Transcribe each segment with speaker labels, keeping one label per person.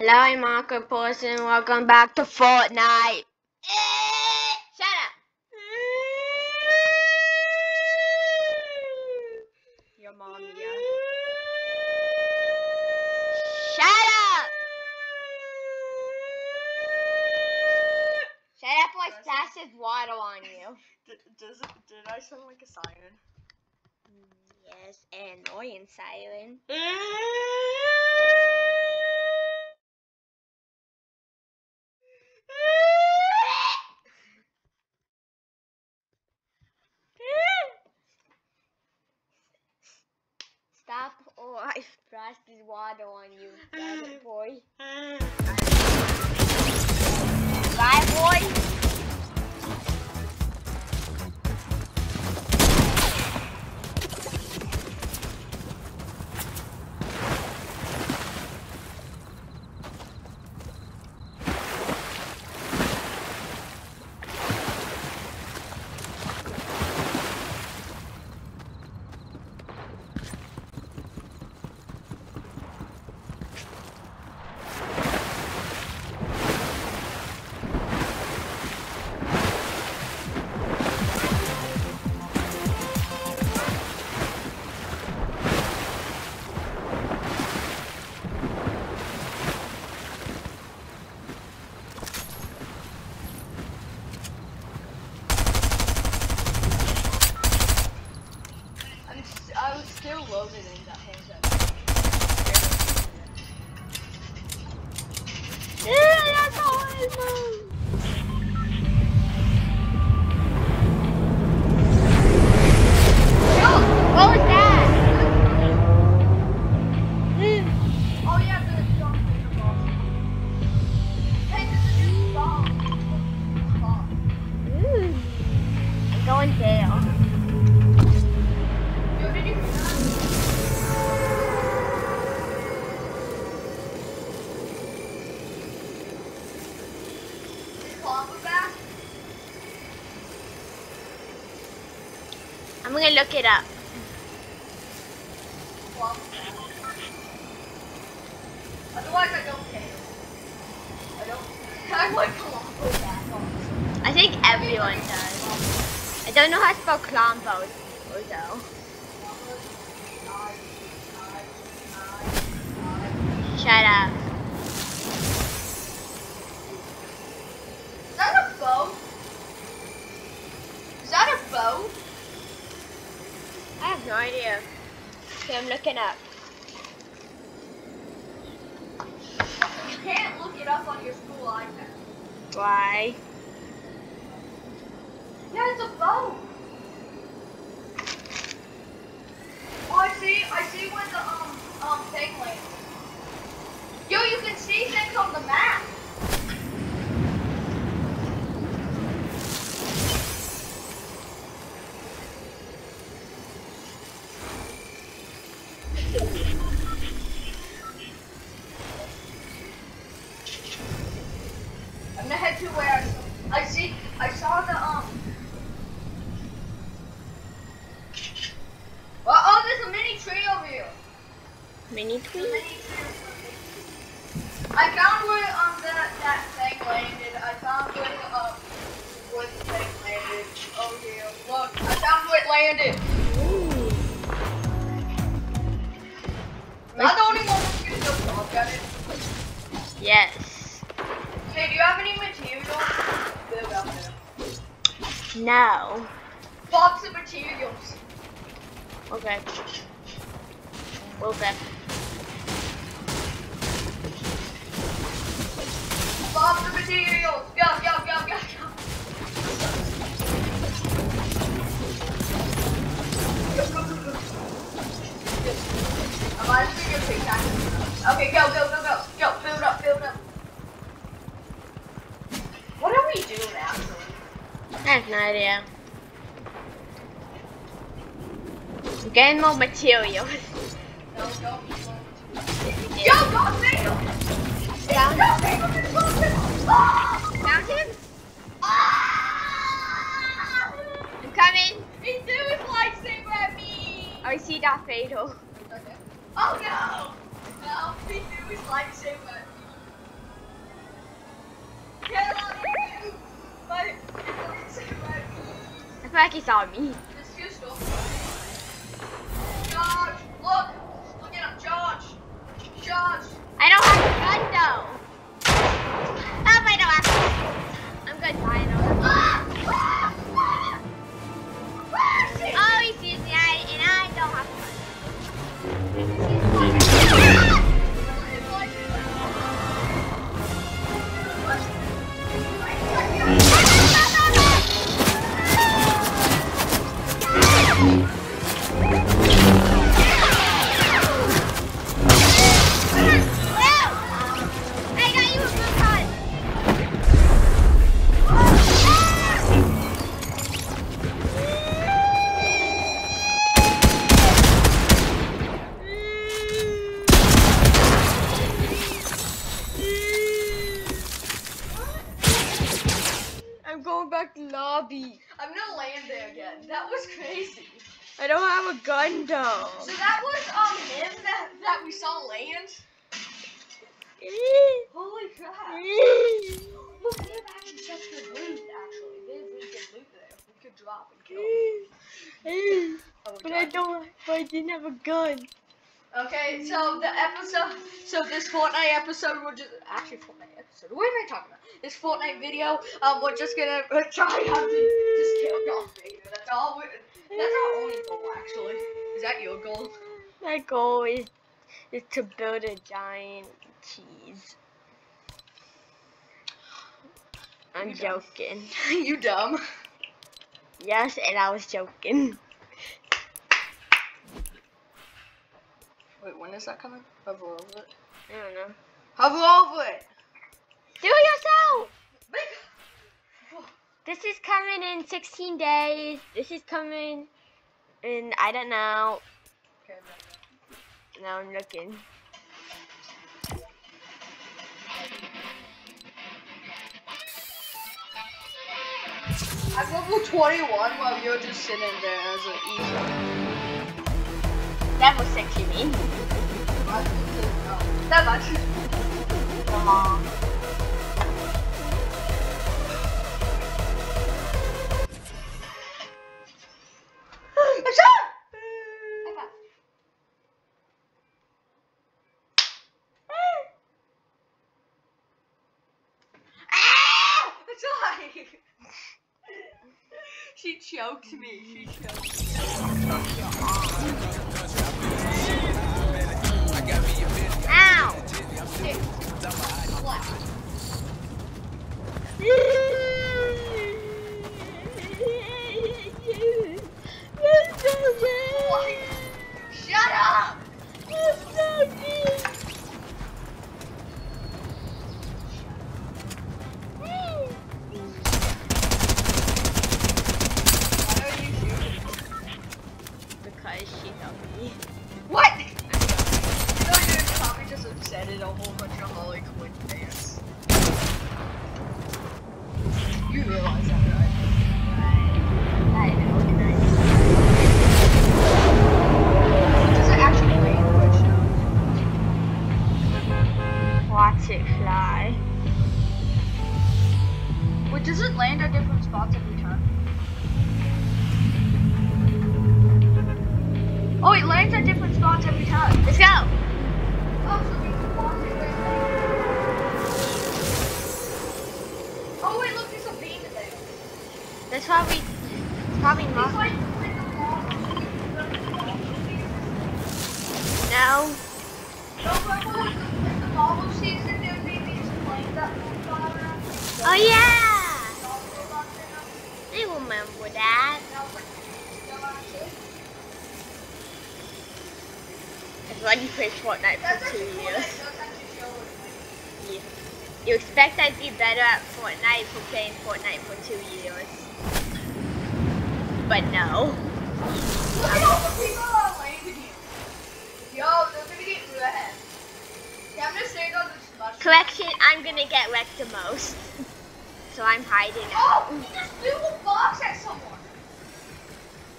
Speaker 1: Hello, I'm Marco Person. Welcome back to Fortnite. Shut up. Your mom, yeah. Shut up. Shut up or I splash this water on you.
Speaker 2: Did, does it, did I sound like a siren?
Speaker 1: Mm, yes, an annoying siren. Stop or I splash this water on you, bad boy. Gonna look it up.
Speaker 2: I
Speaker 1: Klombo think everyone does. I don't know how to spell Klombo though. Shut up.
Speaker 2: Is that a bow? Is that a bow?
Speaker 1: I have no idea. Okay, I'm looking up.
Speaker 2: You can't look it up on your school iPad.
Speaker 1: Why?
Speaker 2: Yeah, it's a bow. Oh, I see. I see where the um um thing lands. Yo, you can see things on the map. Materials.
Speaker 1: Okay. Okay.
Speaker 2: Box of materials. Go, go, go, go, go. Go, go, go, go. Go. I might as well do your pickaxe. Okay, go, go, go, go. Go, build up, build up. What are we doing actually?
Speaker 1: I have no idea. Get more materials.
Speaker 2: More
Speaker 1: material.
Speaker 2: Yo!
Speaker 1: Down.
Speaker 2: Him? Ah!
Speaker 1: I'm coming.
Speaker 2: He threw his lightsaber at me!
Speaker 1: I see that Fatal. Okay.
Speaker 2: Oh no! He threw his lightsaber me. Get out of! My lightsaber.
Speaker 1: I feel like he saw me.
Speaker 2: Land? Holy crap. Look, they have actually such good loot, actually. They have really good loot there. We could drop and kill. Oh,
Speaker 1: but I don't. But I didn't have a gun.
Speaker 2: Okay, so the episode, so this Fortnite episode, we're just, actually Fortnite episode, what am I talking about? This Fortnite video, um, we're just gonna uh, try out to just kill Darth Vader. That's all, we that's our only goal, actually. Is that your goal?
Speaker 1: My goal is is to build a giant cheese. I'm
Speaker 2: You
Speaker 1: joking.
Speaker 2: you dumb.
Speaker 1: Yes, and I was joking.
Speaker 2: Wait, when is that coming? Hover over it.
Speaker 1: I don't know.
Speaker 2: Hover over it!
Speaker 1: Do it yourself. This is coming in 16 days. This is coming in I don't know.
Speaker 2: Okay,
Speaker 1: Now I'm looking.
Speaker 2: I'm level 21 while you're just sitting there as an easy.
Speaker 1: Level 6 you mean?
Speaker 2: That much.
Speaker 1: Come on.
Speaker 2: She choked me. She choked me. Like, still actually.
Speaker 1: It's like you played Fortnite for two
Speaker 2: that
Speaker 1: years.
Speaker 2: it does actually show it.
Speaker 1: Yeah. You expect I'd be better at Fortnite for playing Fortnite for two years. But no.
Speaker 2: Look at all the people that are landing here. Yo, they're gonna get red. Yeah, I'm just saying all this.
Speaker 1: Correction, I'm gonna get wrecked the most. So I'm hiding
Speaker 2: Oh, you just threw a box at someone.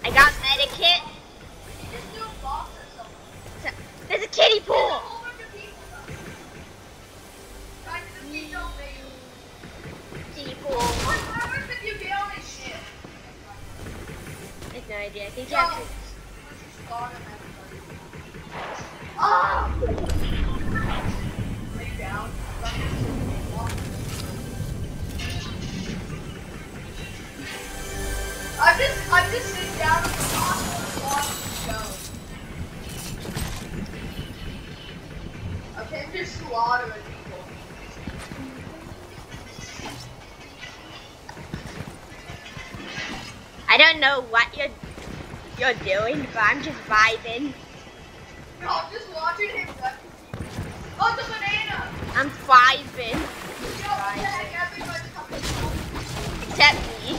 Speaker 1: I got medikit.
Speaker 2: You just threw a box at someone.
Speaker 1: So- There's a kiddie
Speaker 2: There's a whole bunch of people though. Trying to defeat Darth Vader.
Speaker 1: Kiddie pool.
Speaker 2: What happens if you get on his ship?
Speaker 1: idea. I think you have to.
Speaker 2: Ah! Lay down. Just, I'm just sitting down on the watching the show. Okay, I'm just slaughtering people.
Speaker 1: I don't know what you're you're doing, but I'm just vibing.
Speaker 2: No, I'm just watching him. Oh, the banana!
Speaker 1: I'm vibing.
Speaker 2: Yo, what the heck, everybody's coming.
Speaker 1: Except me.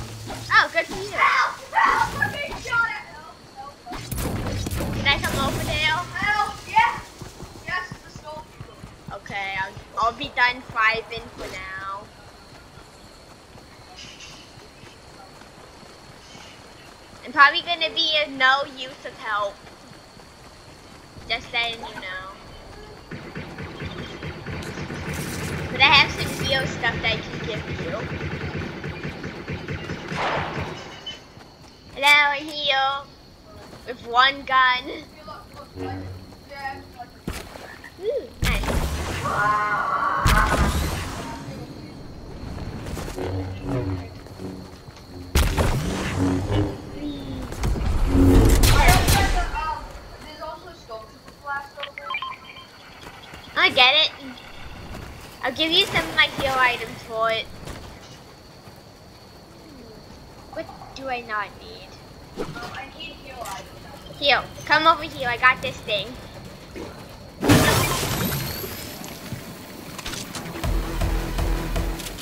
Speaker 2: Oh,
Speaker 1: good for you.
Speaker 2: Help! Help! I'm being shot at! Help! Help!
Speaker 1: Can I come over there?
Speaker 2: Help! Yes! Yes, the people.
Speaker 1: Okay, I'll, I'll be done vibing for now. I'm probably gonna be of no use of help. Just letting you know. But I have some heal stuff that I can give you. Hello, I'm here. With one gun. Ooh, nice.
Speaker 2: I.
Speaker 1: I get it. I'll give you some of my heal items for it. What do I not need?
Speaker 2: Um, I need heal items.
Speaker 1: Here, come over here. I got this thing.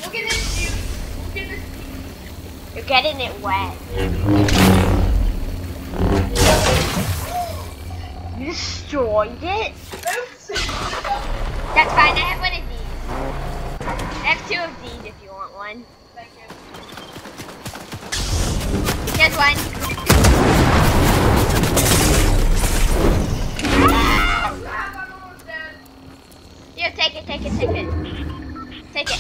Speaker 2: Look at this dude. Look at this Dude.
Speaker 1: You're getting it wet. You destroyed it? That's fine. I have one of these. I have two of these if you want one.
Speaker 2: Thank you.
Speaker 1: Here's one. Take it, take it, take it. Take it.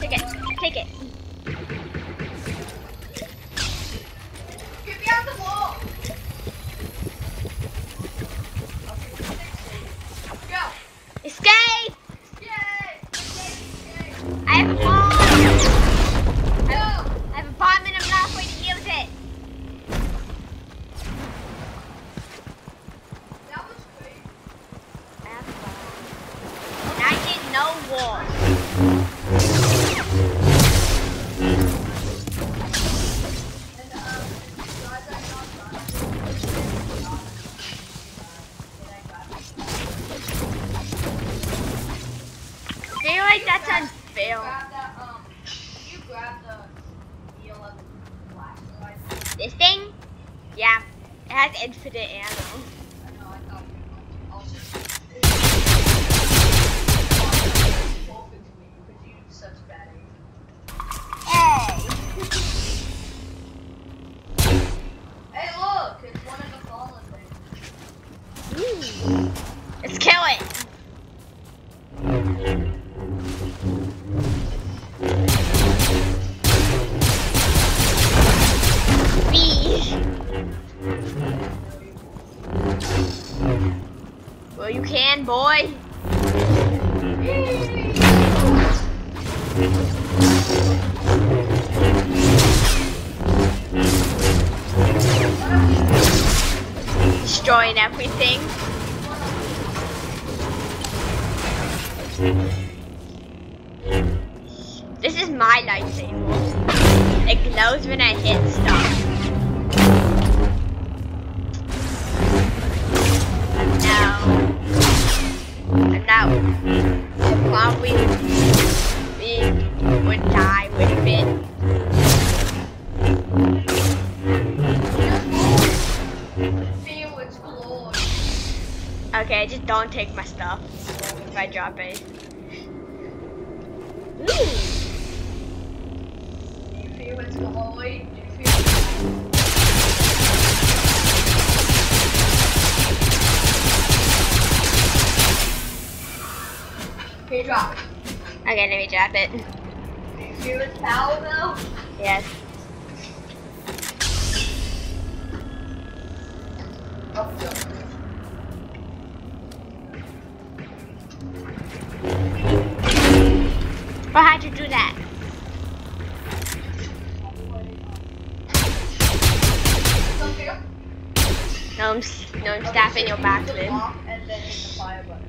Speaker 1: Take it. Take it. Well, you can, boy. Destroying everything. This is my lightsaber. It glows when I hit stuff. Take my stuff if I drop it. Ooh.
Speaker 2: Do you feel it's the hallway? Do you feel Okay, drop it.
Speaker 1: Okay, let me drop it.
Speaker 2: Do you feel its power though?
Speaker 1: Yes.
Speaker 2: Oh,
Speaker 1: how'd you do that? No, I'm, no, I'm stabbing your back, Lynn.
Speaker 2: block and then hit the fire button.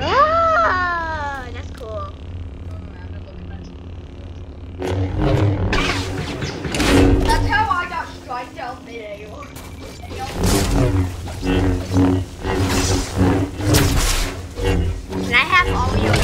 Speaker 1: Oh, that's cool.
Speaker 2: That's how I got striked out mid-air.
Speaker 1: Can I have all your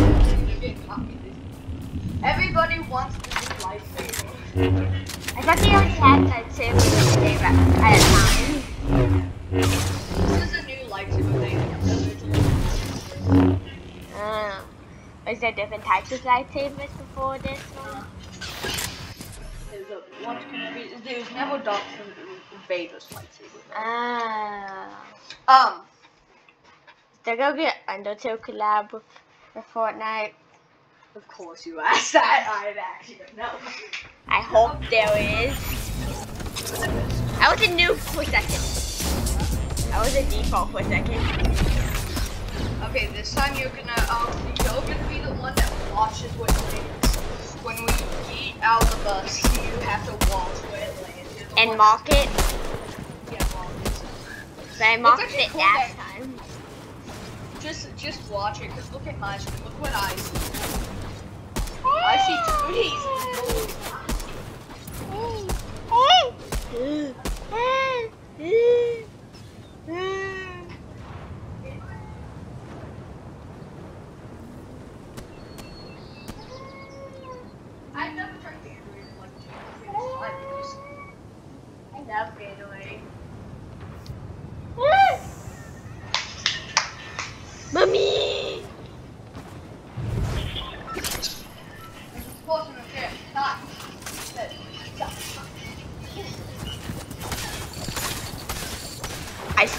Speaker 1: You're
Speaker 2: getting copied. Everybody wants to do lightsaber.
Speaker 1: I thought they only had lightsabers in the game at, at a time.
Speaker 2: This is a new lightsaber thing.
Speaker 1: Oh. Is there different types of lightsabers before this one?
Speaker 2: There's a one can be. There's never Darth Vader's lightsaber.
Speaker 1: Ah.
Speaker 2: Um.
Speaker 1: Is there gonna be an Undertale collab with, with Fortnite?
Speaker 2: Of course you asked that. I actually don't know.
Speaker 1: I hope there is. I was a noob for a second. I was a default for a second.
Speaker 2: Okay, this time you're gonna um you're gonna be the one that watches what lands. When we get out of the bus, you have to watch where it lands.
Speaker 1: And mark it.
Speaker 2: Yeah, mark it.
Speaker 1: So I marked it
Speaker 2: cool
Speaker 1: last time.
Speaker 2: Just just watch it, cause look at my screen. Look what I see. I see two I've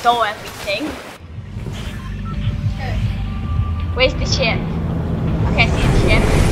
Speaker 1: stole everything. Where's the ship? Okay, I see the ship.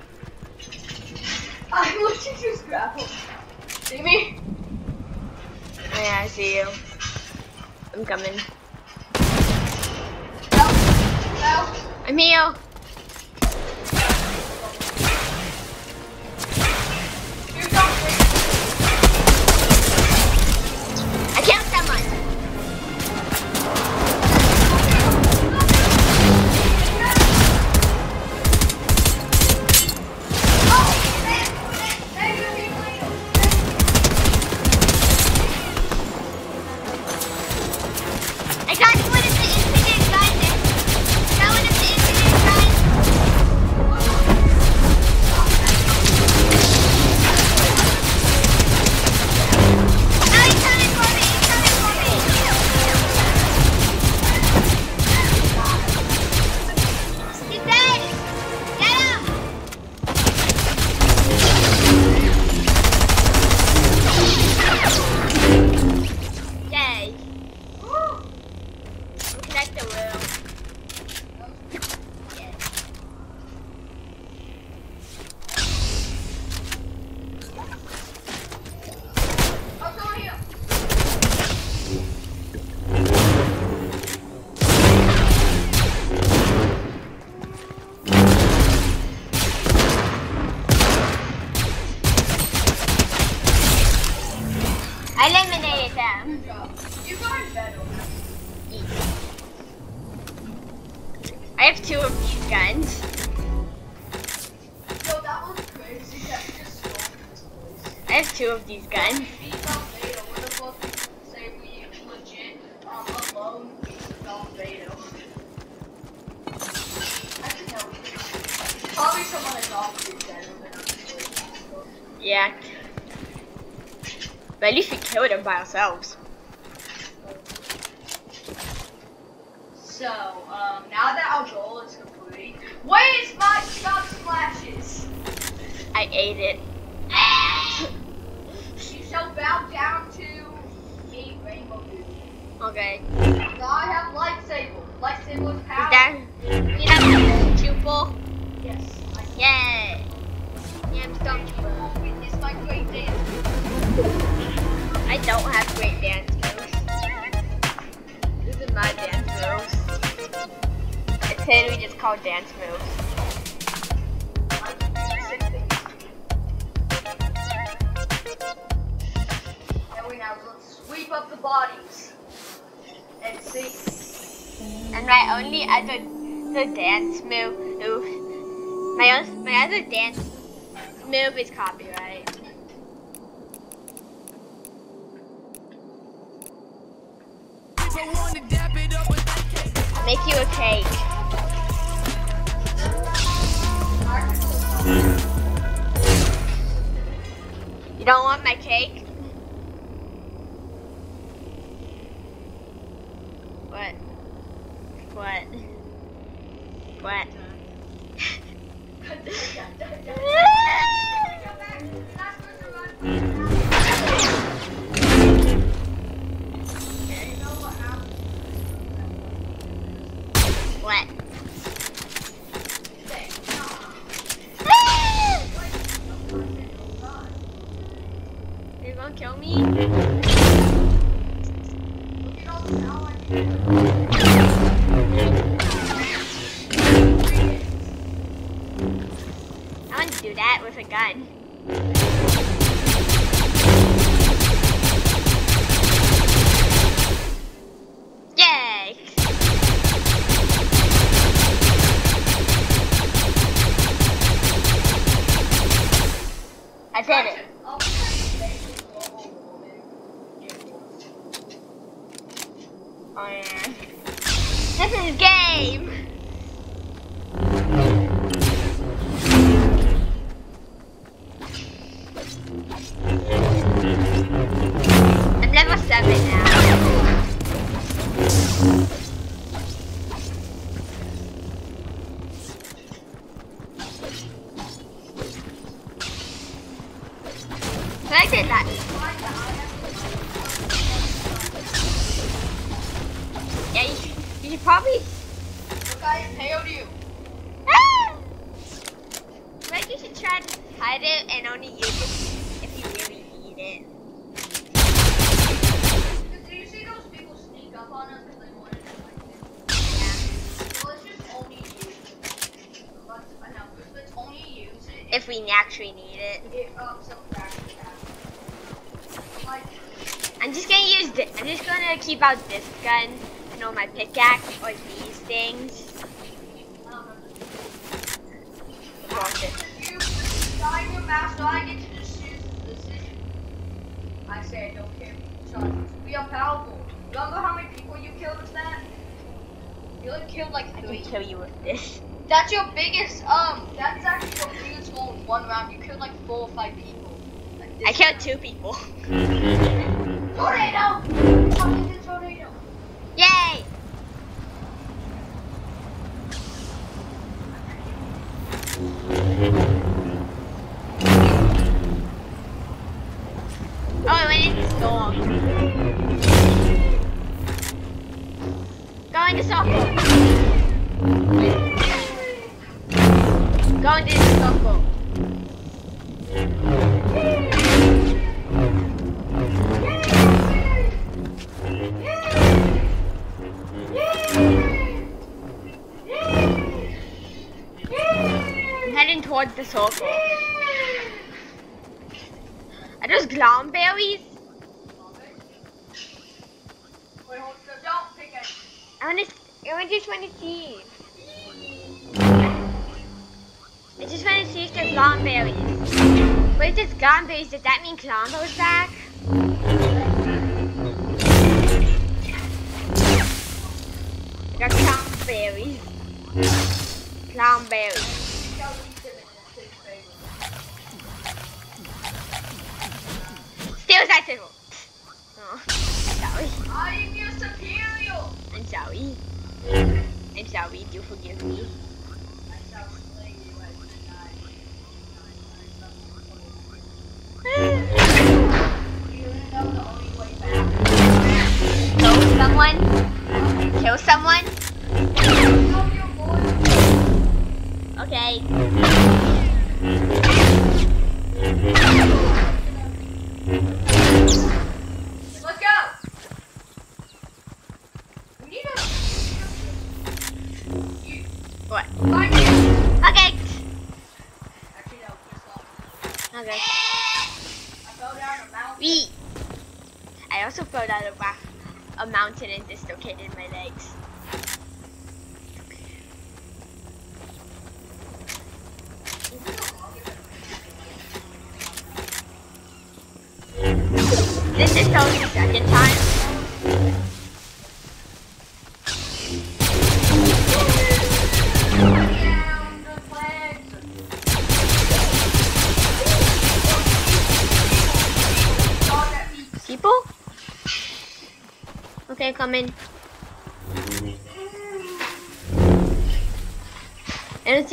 Speaker 1: yeah, I
Speaker 2: see
Speaker 1: you. I'm coming.
Speaker 2: Vader.
Speaker 1: Yeah. But at least we killed him by ourselves.
Speaker 2: So, um, now that our goal is complete, where's my sub splashes?
Speaker 1: I ate it.
Speaker 2: You shall bow down to me, Rainbow Dude.
Speaker 1: Okay.
Speaker 2: Now I have lightsaber. Lightsaber's
Speaker 1: Is
Speaker 2: power.
Speaker 1: that you have pupil?
Speaker 2: Yes. I
Speaker 1: Yay. Yeah, I'm Stormtrooper.
Speaker 2: Witness my great dance.
Speaker 1: I don't have great dance moves. This is my dance moves. It's literally just called dance moves.
Speaker 2: Now let's sweep up the bodies and see.
Speaker 1: And my only other the dance move, my other, my other dance move is copyright. I'll make you a cake. Hmm. You don't want my cake? What? What? What? what? You're gonna kill me? Gun. Yay! I did it. Oh yeah. This is game.
Speaker 2: Just
Speaker 1: gonna keep out this gun and all my pickaxe or these things.
Speaker 2: I don't know.
Speaker 1: Bullshit.
Speaker 2: You sign your mouse so I get to just use the decision. I say I don't care. So we are powerful. Remember how many people you killed with that? You only killed like
Speaker 1: I can kill you with this.
Speaker 2: That's your biggest um. That's actually your biggest goal in one round. You killed like four or five people. Like, this
Speaker 1: I killed
Speaker 2: round.
Speaker 1: two people.
Speaker 2: Tornado! Tornado.
Speaker 1: Yay! Towards the circle. Are those
Speaker 2: pick it.
Speaker 1: I wanna, I just wanna see. I just wanna see if they're Klomberries. Wait, if it's Klomberries, does that mean Klombo's back? They're clownberries. Clownberries. Still that civil. Oh, sorry.
Speaker 2: I am your superior.
Speaker 1: I'm sorry. I'm sorry. Do forgive me.
Speaker 2: I shall slay you as the night. You know the only way back.
Speaker 1: Kill someone. Kill someone.
Speaker 2: Know your voice.
Speaker 1: Okay.
Speaker 2: Mountain
Speaker 1: and dislocated my legs.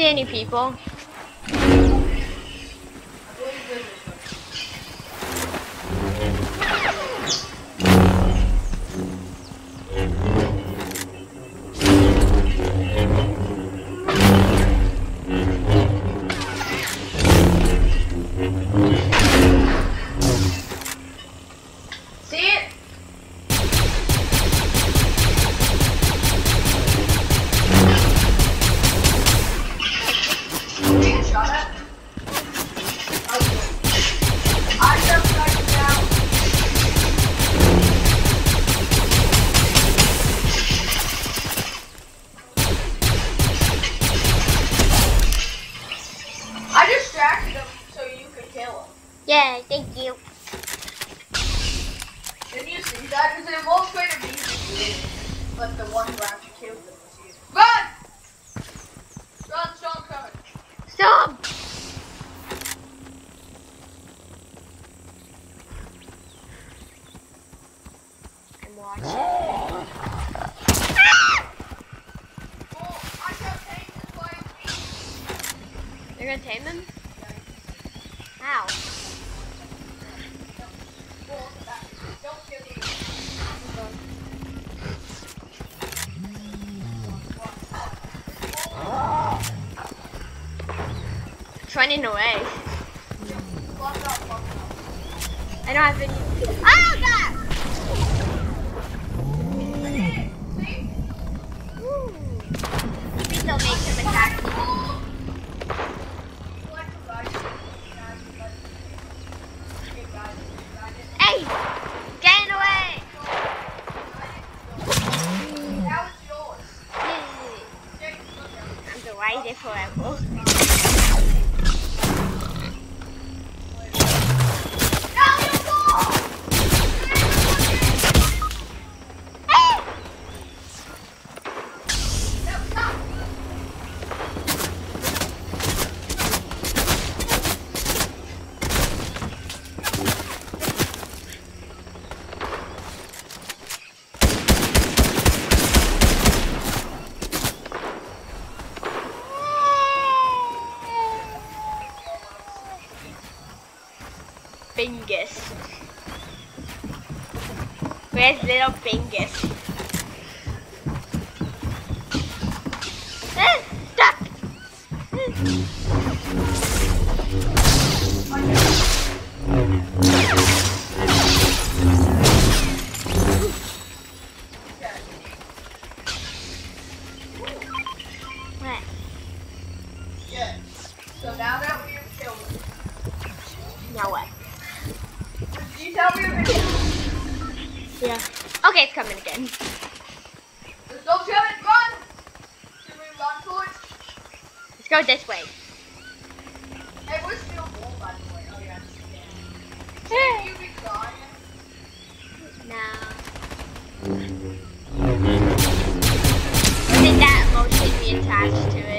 Speaker 1: Any people. You're gonna tame him? How?
Speaker 2: Running away. I don't have any.
Speaker 1: Okay, it's
Speaker 2: coming again.
Speaker 1: Let's go, run! Run.
Speaker 2: Let's go this way.
Speaker 1: Hey, we're by the way. Oh, yeah. Can you be gone?
Speaker 2: No. Oh, Wasn't that emotionally attached to it?